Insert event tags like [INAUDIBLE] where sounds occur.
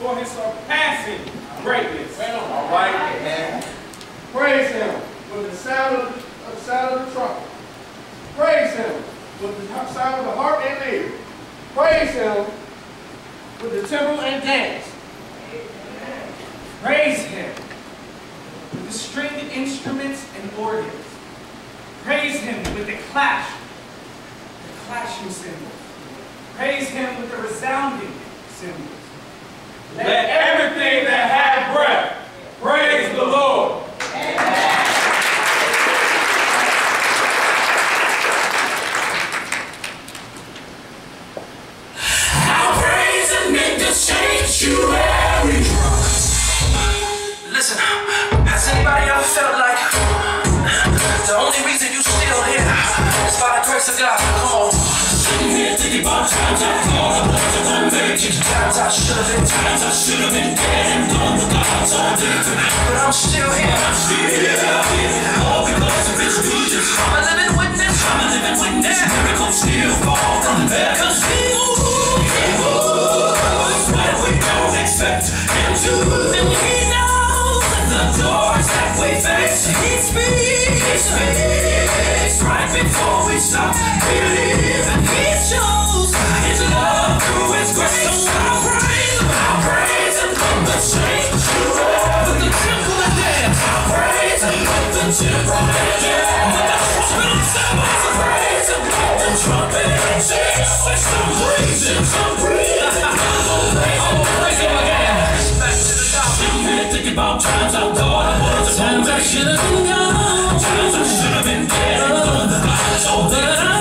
for his surpassing greatness. All right, amen. Praise him with the sound of the, the sound of the trumpet. Praise him with the sound of the harp and lyre. Praise him with the timbrel and dance. Praise him with the stringed instruments and organs. Praise him with the clash, the clashing cymbals. Praise him with the resounding cymbals. Let everything that have breath praise the Lord. Sanctuary. Listen, has anybody ever felt like the only reason you still here is by the grace of God? Come on. Thinking about times I thought I wasn't gonna make it. Times I should have been, times I should have been dead and gone with God's all different. But I'm still here. I'm still here. All because of His goodness. I'm a living witness. I'm a living witness. Miracles still fall from there. Cause He moves. He moves when we don't expect Him to. And He knows the doors that we face. Speaks right before we stop believing. He shows His love through His grace. So I'll praise Him. I'll praise Him from the sanctuary. With the timbrel and dance. I'll praise Him with the timbrel and dance. With the trumpet and cymbals. I'll praise Him with the trumpet and dance. With some reason, some reason. [LAUGHS] I'll praise Him again. Back to the top. Sitting here thinking about times I thought I was. Times I should have been gone. So that I